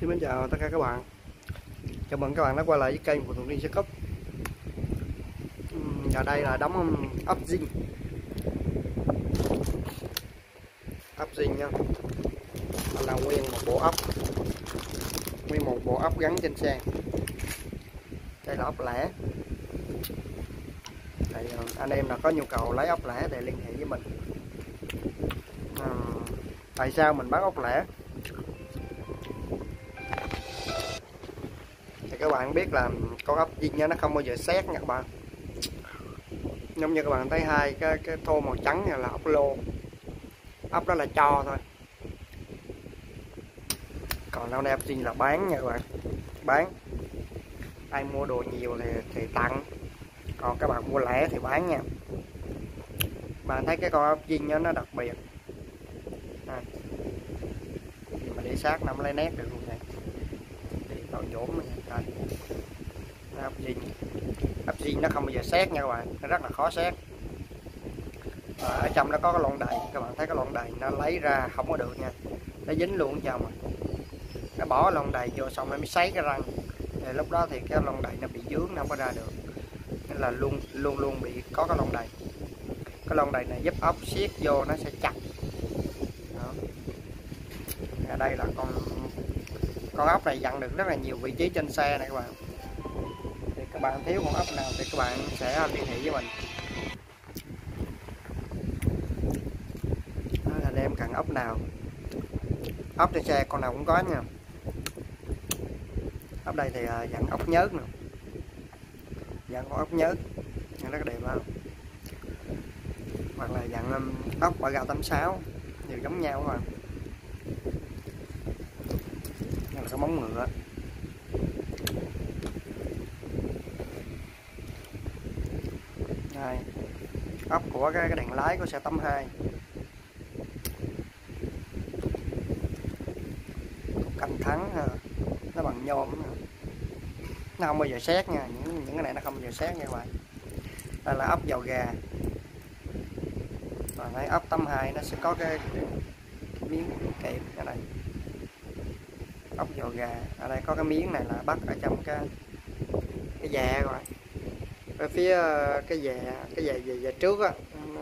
Xin mến chào tất cả các bạn. Chào mừng các bạn đã quay lại với kênh của Thuận Liên Xe Cấp Ở đây là đóng ấp dinh ấp dinh nha. Đây là nguyên một bộ ấp. Nguyên một bộ ấp gắn trên xe. Đây là ốc lẻ. Thì ờ, anh em nào có nhu cầu lấy ốc lẻ thì liên hệ với mình. À, Tại sao mình bán ốc lẻ? Các bạn biết là con ốc dinh nó không bao giờ xét nha các bạn. Giống như các bạn thấy hai cái cái thô màu trắng này là ốc lô. Ốc đó là cho thôi. Còn lâu nay ốc viên là bán nha các bạn. Bán. Ai mua đồ nhiều thì thì tặng. Còn các bạn mua lẻ thì bán nha. Bạn thấy cái con ốc dinh nó đặc biệt. À. mà để sát nằm lấy nét được luôn này đầu nhổm này áp zin áp zin nó không bao giờ xét nha các bạn nó rất là khó xét. À, ở trong nó có cái lon đầy các bạn thấy cái lon đầy nó lấy ra không có được nha. Nó dính luôn ở trong nó bỏ lon đầy vô xong nó mới sấy cái răng. Thì lúc đó thì cái lon đầy nó bị dướng nó không có ra được. Nên là luôn luôn luôn bị có cái lon đầy cái lon đầy này giúp ốc siết vô nó sẽ chặt. Đó. ở đây là con con ốc này dặn được rất là nhiều vị trí trên xe này các bạn. Thì các bạn thiếu con ốc nào thì các bạn sẽ liên hệ với mình. Đó là đem cần ốc nào. Ốc trên xe con nào cũng có nha. Ốc đây thì à, dặn ốc nhớt nè. Dặn con ốc nhớt rất là đẹp không? Hoặc là dặn um, ốc bả gà 86 đều giống nhau các bạn là cái móng ngựa đây. Ốc của cái, cái đèn lái của xe tấm 2 canh thắng ờ, nó bằng nhôm nó không bao giờ xét nha những những cái này nó không bao giờ xét nha các bạn. Đây là ốc dầu gà. Và đây ốc tấm 2 nó sẽ có cái miếng kẹp cái này ốc giò gà. Ở đây có cái miếng này là bắt ở trong cái cái dạ rồi. Ở phía ờ, cái dạ cái dạ về, dạ trước á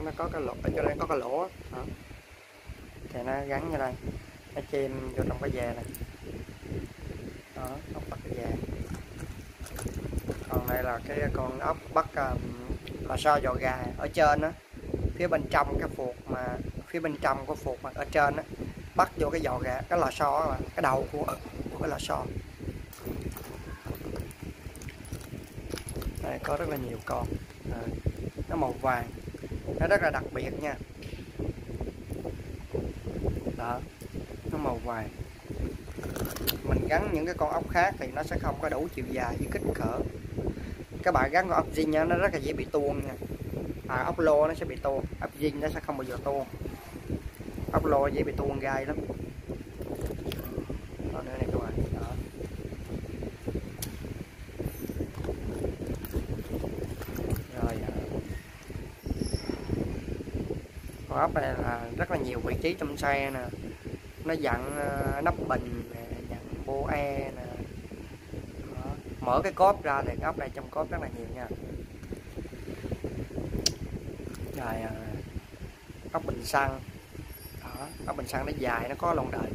nó có cái lỗ ở chỗ đây có cái lỗ đó. thì nó gắn như đây. Nó chim vô trong cái dạ này. Đó ốc bắt cái dạ. Còn đây là cái con ốc bắt um, là so giò gà ở trên á. Phía bên trong cái phuộc mà phía bên trong của phuộc mà ở trên á bắt vô cái giò gà cái lò xo cái đầu của, của cái lò xo đây có rất là nhiều con. À, nó màu vàng. Nó rất là đặc biệt nha. Đó nó màu vàng. Mình gắn những cái con ốc khác thì nó sẽ không có đủ chiều dài với kích cỡ. Các bạn gắn con ốc zin nó rất là dễ bị tuôn nha. À, ốc lô nó sẽ bị tuôn. Ốc zin nó sẽ không bao giờ tuôn. Ốc lô dễ bị tuôn gai lắm còn nữa này các bạn đó. rồi con ốc này là rất là nhiều vị trí trong xe nè. Nó dặn à, nắp bình nè, dặn bô e nè. Đó. mở cái cốp ra thì ốc này trong cốp rất là nhiều nha. Rồi à. ốc bình xăng. Đó, ốc bình xăng nó dài, nó có lồng đời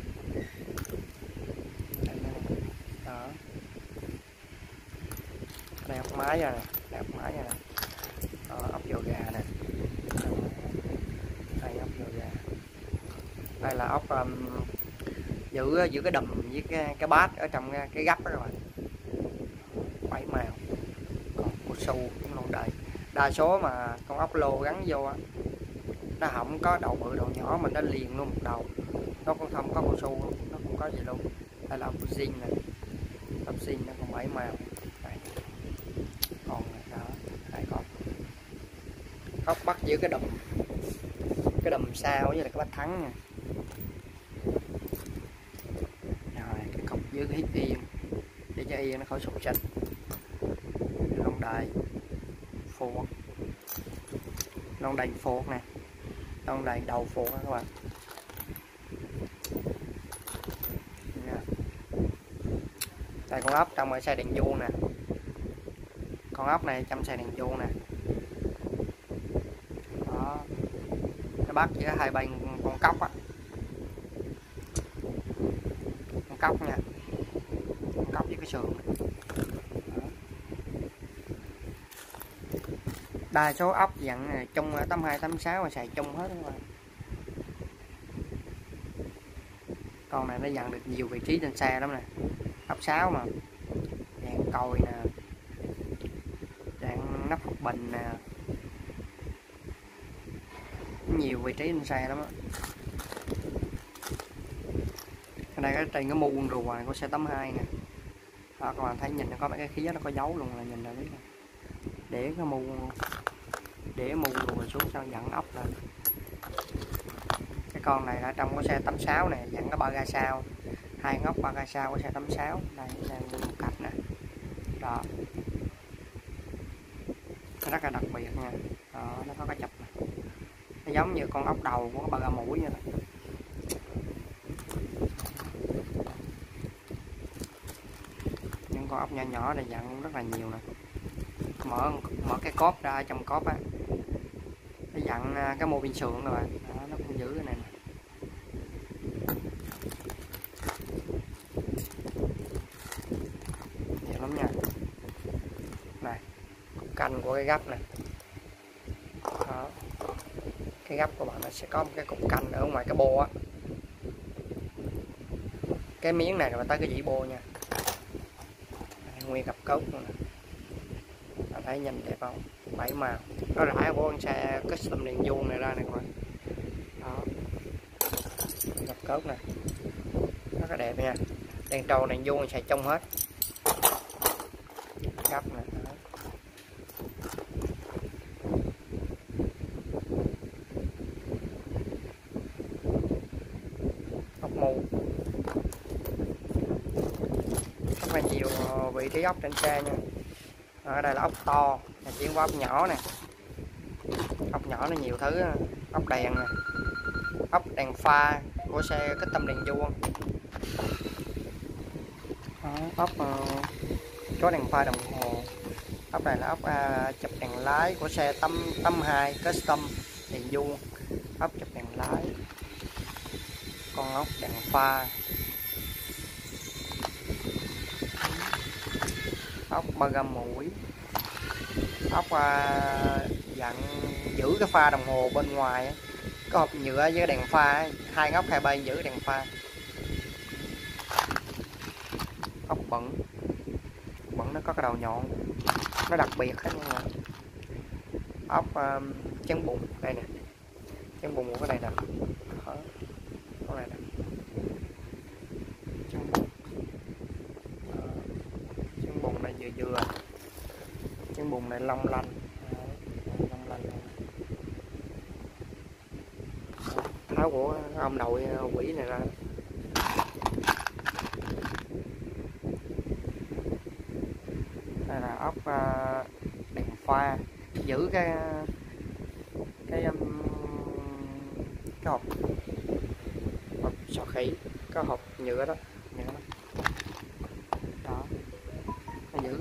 đó đây ốc mái ra à, nè đây ốc mái ra à. nè đó, ốc dầu gà nè. Đây ốc dầu gà. Đây là ốc um, giữ giữ cái đầm với cái, cái bát ở trong cái, cái gấp đó các bạn bảy màu. Còn một xu cũng luôn đời. Đa số mà con ốc lô gắn vô á nó không có đầu bự đầu nhỏ mà nó liền luôn một đầu. Nó cũng không có cao su luôn nó cũng có gì luôn. Đây là ốc zin này ốc zin nó còn bảy màu đây. còn đó đây có ốc bắt giữa cái đầm cái đầm sao với là cái bát thắng nha. Rồi, cái cọc dưới cái hít yên để cho yên nó khỏi sụp xanh lông đài phuộc lông đài phuộc nè. Lông đài đầu phuộc các bạn. Đây, con ốc trong ở xe đèn vuông nè. Con ốc này trong xe đèn vuông nè đó bác bắt hai bên con cóc á. Con cóc nha. Con cóc với cái sườn đa số ốc dặn chung tấm hai tấm sáu mà xài chung hết các bạn con này nó dặn được nhiều vị trí trên xe lắm nè. Ốc sáu mà. Dạng còi nè. Dạng nắp hộp bình nè nhiều vị trí trên xe lắm á. Đây cái trên cái mu con rùa này của xe tấm hai nè. Đó, các bạn thấy nhìn nó có mấy cái khí nó có dấu luôn là nhìn là biết để cái mu để mu rùa xuống sau dặn ốc lên. Cái con này là trong cái xe tấm sáu này dặn cái ba ga sao, hai ngóc ba ga sao của xe tấm sáu. Đây đang một cặp nè. Đó. Rất là đặc biệt nha. Đó, nó có cái chập giống như con ốc đầu của bà ga mũi vậy đó. những con ốc nhỏ nhỏ này dặn rất là nhiều nè mở mở cái cốt ra trong cốt á nó dặn à, cái mô pin sườn rồi đó, nó cũng giữ cái này nè nhiều lắm nha này canh của cái gấp này cái gấp của bạn nó sẽ có một cái cục canh ở ngoài cái bô á. Cái miếng này là tới cái dĩ bô nha. Nguyên cặp cốt luôn nè. Bạn thấy nhìn đẹp không? Bảy màu. Nó rải của con xe custom đèn vuông này ra này coi. Đó. Gặp cốt nè. Rất là đẹp nha. Đèn trầu đèn vuông xài trong hết. Gấp nè đó. ốc mù rất là nhiều vị trí ốc trên xe nha. Ở đây là ốc to chuyển qua ốc nhỏ nè. Ốc nhỏ nó nhiều thứ ốc đèn nè. Ốc đèn pha của xe cái tâm đèn vuông. Ốc ờ, uh, có đèn pha đồng hồ. Ốc này là ốc à, chụp đèn lái của xe tâm tâm hai custom đèn vuông. Ốc chụp đèn lái. Con ốc đèn pha. Ốc ba gam mũi. Ốc à, dặn giữ cái pha đồng hồ bên ngoài có hộp nhựa với đèn pha hai ngóc hai bên giữ đèn pha. Ốc bẩn. Bẩn nó có cái đầu nhọn. Nó đặc biệt hết nha ốc uh, chân bụng. Đây nè. Chân bụng của cái này nè. Đó. cái này nè chân bụng Đó dừa dừa à. cái vừa này long lanh. Long lanh tháo của ông nội ờ, quỷ này ra. Đây là ốc ờ, đèn pha. Giữ cái cái um, cái hộp. Hộp sọ khỉ cái hộp nhựa đó, đó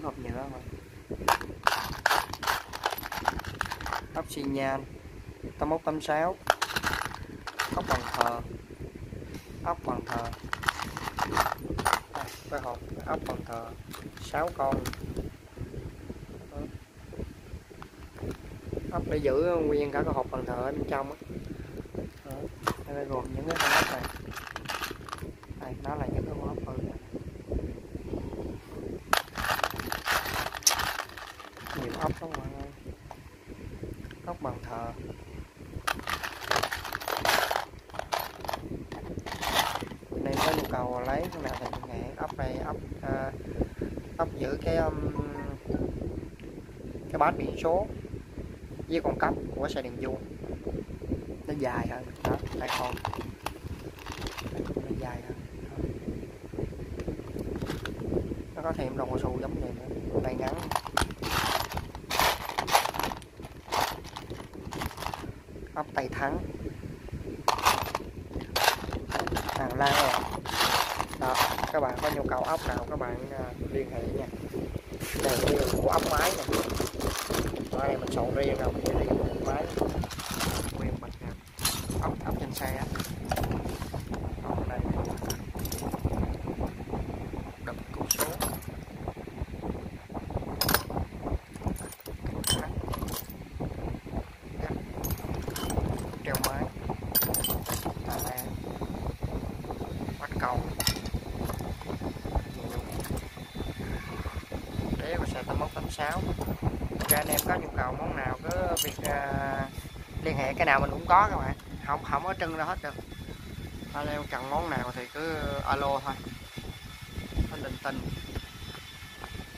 hộp nhựa mà ốc xi nhan tám mốt tám sáu ốc bằng thờ ốc bằng thờ. Cái hộp ốc bằng thờ, sáu con. Ốc để giữ nguyên cả cái hộp bằng thờ ở bên trong á. Đây gồm những cái con ốc này. Đây, nó là những cái con ốc bự này nhiều ốc lắm mọi người ốc bằng thờ nên có nhu cầu lấy cái nào thì nghệ ốc này ốc uh, ốc giữ cái um, cái bát biển số với con cấp của xe điện vuông nó dài hơn đó đây con. Nó dài hơn đó. nó có thêm đồng cao giống vậy nữa này ngắn. Ốc tay thắng. Hàng lan rồi các bạn có nhu cầu ốc nào các bạn à, liên hệ nha. Đây là của ốc máy này nè đây mình soạn riêng rồi mình riêng một máy. Nguyên mình ốc ốc trên xe á. Ốc đây đập cục số treo máy. À, bắt cầu. 6 Các anh em có nhu cầu món nào cứ việc uh, liên hệ cái nào mình cũng có các bạn. Không không có trưng ra hết được. Anh em cần món nào thì cứ alo thôi. Anh định tình.